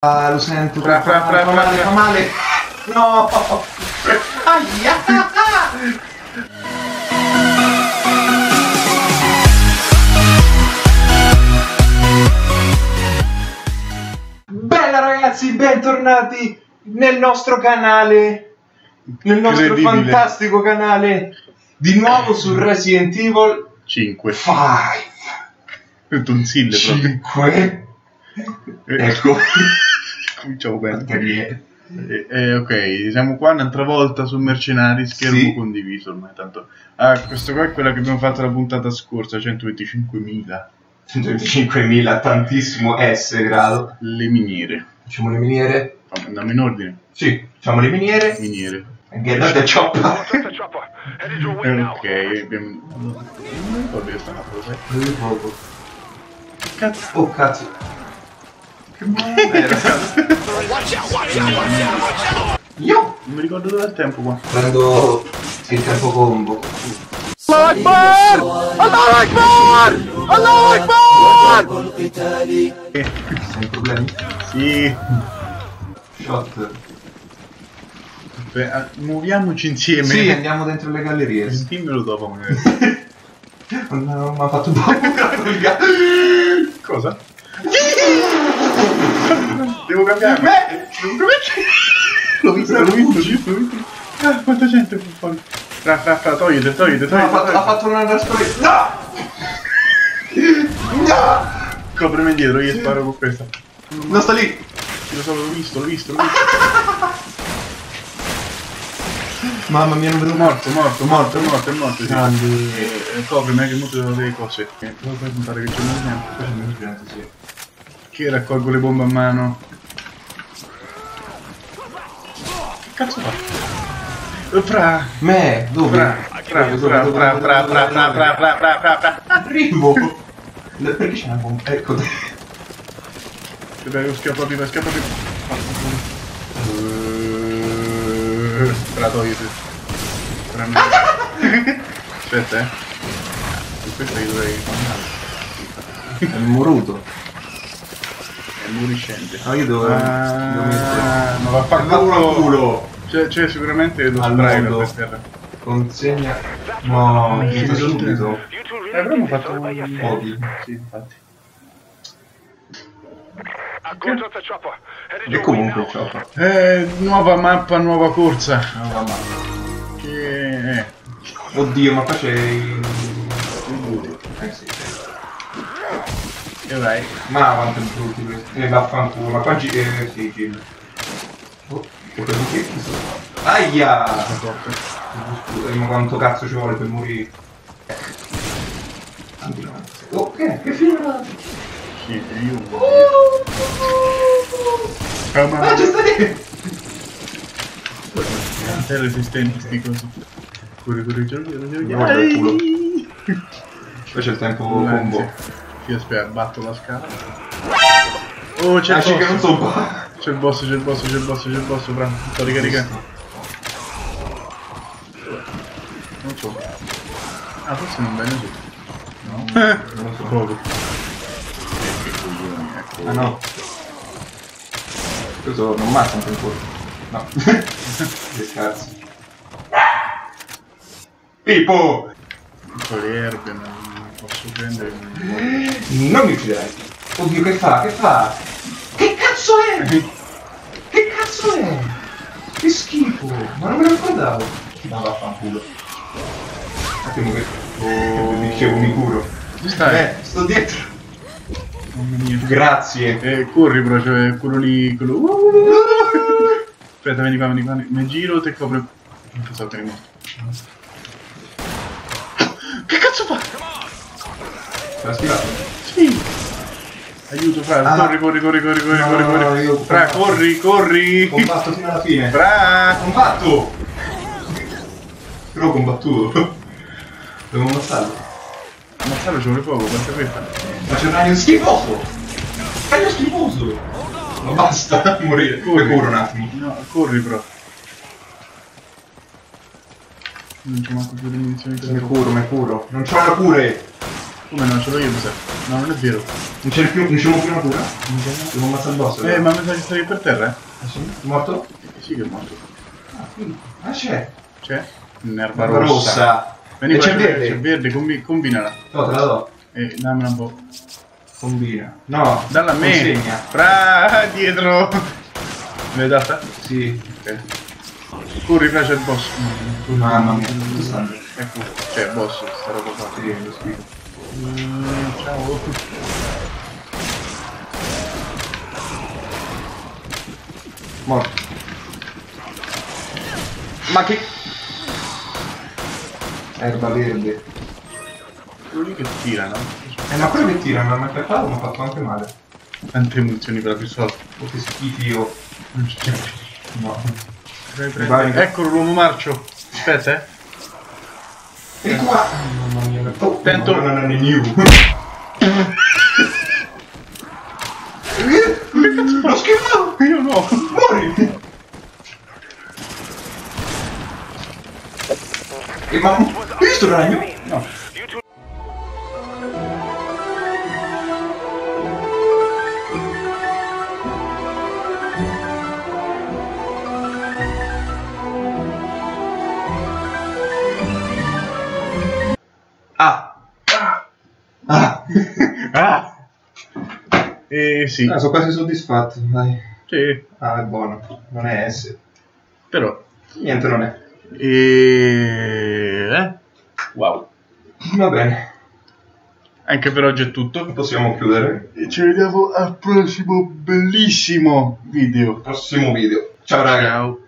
Ah, lo sento. Fra, fra, fra, fa male, fa male. No! Aia! Bella ragazzi, bentornati nel nostro canale, nel nostro fantastico canale, di nuovo su Resident Evil 5. 5. Tonsille proprio. 5. Ecco. Cominciamo bene. Batterie. Eh, eh, ok, siamo qua un'altra volta su Mercenari, schermo Sì. condiviso ormai tanto. Ah, questo qua è quella che abbiamo fatto la puntata scorsa, 125.000. 125.000, tantissimo S grado. Le miniere. Facciamo le miniere? Andiamo in ordine. Sì, facciamo le miniere. Miniere. Get. That's the chopper. Ok, abbiamo... Non mi ricordo che sta una cosa. Lui poco. Cazzo, Oh cazzo. Io Non mi ricordo dove è il tempo qua. prendo il tempo combo. Eh, Sei problemi? sì. Shot. Beh, ah, muoviamoci insieme. Sì, andiamo dentro le gallerie. Dimmelo dopo magari. Non mi ha fatto paura. Cosa? Devo cambiare. Beh, Devo cambiare. L'ho visto, l'ho visto, l'ho visto, l'ho visto. Ah, quanta gente qua fuori. Fra, fra, fra, toglite, toglite, no, ha toglite. fatto, ha fatto una raspoletta. No! No! Coprimi indietro, io sparo con questa. Non sta lì. Lo so, l'ho visto, l'ho visto, l'ho visto. Mamma mia, non vedo Morto, morto, morto, morto, è morto. Sì. Grandi. Eh, eh, coprimi, eh, che molto delle cose. Devo far contare che c'è un tempo. Questo mi dispiace, sì. Che raccolgo le bombe a mano. Che cazzo fa? Eh, Fra, Me, dove? fra, fra, fra, fra, fra, fra, fra, fra, fra, fra, fra, fra. Arrivo! Perché c'è una bomba? Ecco. Dai, scappa prima, scappa prima. Eh, Fra, togliti. Fra, no. Aspetta, eh. Questa io dovrei. È moruto. È luorescente. Ah, io devo... Ah, devo mettere. Ma va a far culo! culo. C'è, sicuramente lo spray per terra. Consegna... No, chiudo subito. Eh, avremmo fatto un... Pochi. Sì, infatti. E comunque Chopper. Eh, nuova mappa, nuova corsa. Nuova mappa. Che... Oddio, ma qua c'è... Il... Eh sì. E vai. Ma quanto è brutti questi. E vaffanculo, ma qua gi... Eh sì, Gil. Oh, che cosa che chi sono? Aia! Scusa, ma quanto cazzo ci vuole per morire? Oh, che? Che film? Sì, io. Ah, ma c'è sta lì! sei resistente sti cosi. Corri, corri, il culo. Ai! Poi c'è il tempo combo. Sì, aspetta, batto la scala. Oh, c'è Ah, il che non boss. C'è il boss, c'è il boss, c'è il boss, c'è il boss, bravo. Sto ricaricando. Non so. Ah, forse non bene su. No, Eh, non lo so. poco. Eh, che coglioni, ecco. Ah no. Questo non mazza un po'. No. che scherzo. Pippo! Con le erbe non Non mi ucciderai. Oddio, che fa? Che fa? Che cazzo è? Che cazzo è? Che schifo! Ma non me lo ricordavo. Ma vaffanculo. Attimo che... Oh, mi dicevo mi curo. Stai? Eh, sto dietro. Grazie. Eh, corri però, cioè quello lì, quello... Aspetta, vieni qua, vieni qua, mi giro, te copro... Non pensavo che eri morto. Che cazzo fa? L'ha schivato? Sì! Aiuto, Fra, Ah. corri, corri, corri, corri, corri, No, corri, no, no, corri. io- Fra, corri, corri! Combatto fino alla fine. Fra! Combatto! Però ho combattuto. Devo ammazzarlo. Ammazzarlo ci vuole poco, basta questa. Ma c'è un ragno schifoso! Ragno schifoso! Ma basta morire. Come curo un attimo. No, corri però. Non c'è manco più le munizioni per Mi curo, mi curo. Non c'ho la cure! Come no, ce l'ho io, mi sa. No, non è vero. Non c'è più, non c'è più natura? Devo ammazzare il boss. Eh, ma mi sa che stavi per terra, Ah, sì? Morto? eh? Sì che è morto. Ah, qui. Ah, c'è. C'è? Erba rossa. rossa. Vieni E qua, c'è verde. C'è verde, combi- combinala. No, te la do. E dammi un po'. Combina. No. Dalla a me. Consegna. Fra dietro. Me l'hai data? Sì. Ok. Corri, piace il boss. Mamma mia. Ecco, cioè boss, sta roba qua. Sì, lo schifo. Mm, ciao. Morto. Ma che... Erba verde. Quello lì che tira, no? Eh, ma quello che tira, mi ha attaccato, mi ha fatto anche male. Tante munizioni per la pistola. Oh, che schifi io. Non c'è No. Eccolo l'uomo marcio. Aspetta, eh. E qua! Mamma mia, oh, Attento. No, no, no, no, new. Ah! Ah. Eh sì. Ah, sono quasi soddisfatto, dai. Sì. Ah, è buono. Non è S. Però. Niente non è. E... Eh? Wow. Va bene. Anche per oggi è tutto. Possiamo chiudere. E ci vediamo al prossimo bellissimo video. Prossimo video. Ciao raga. Ciao.